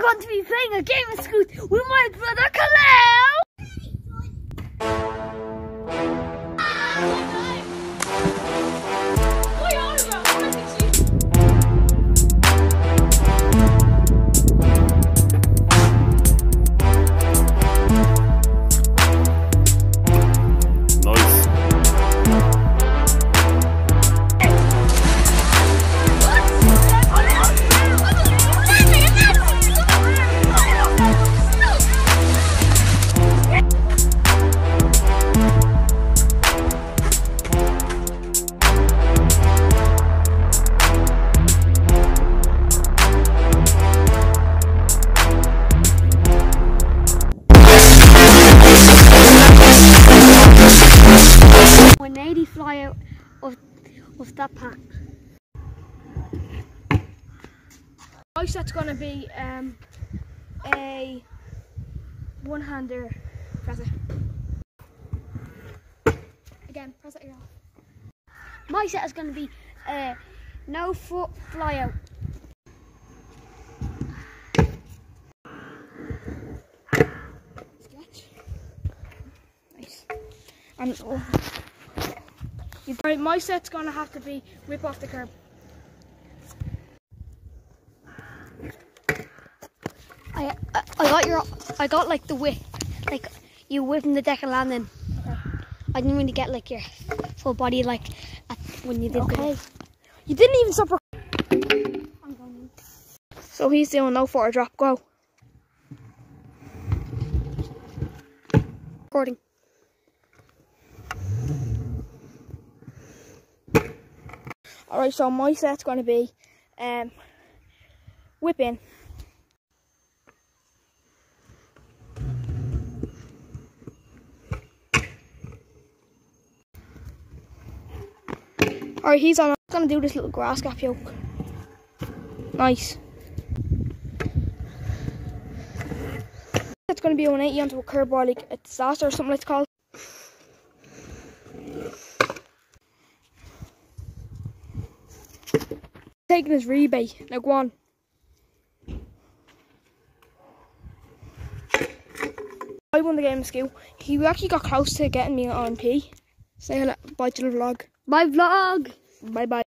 are going to be playing a game of Scoot with my brother Kalel. Fly out of of that pack. My set's gonna be um, a one-hander press it. Again, press it again. My set is going to be uh, no foot fly out. Sketch. Nice. And oh. Right, my set's gonna have to be whip off the curb. I, I I got your I got like the whip, like you whipping the deck and landing. I didn't really get like your full body like at, when you did Okay. the. You didn't even stop. rec- I'm in. So he's doing no for a drop. Go. recording. Alright, so my set's gonna be um, whipping. Alright, he's on. I'm gonna do this little grass gap yoke. Nice. It's gonna be a 180 onto a curb or like a disaster or something it's called. Taking his rebate. Now go on. I won the game of skill. He actually got close to getting me on P. Say hello. Bye to the vlog. Bye vlog. Bye bye.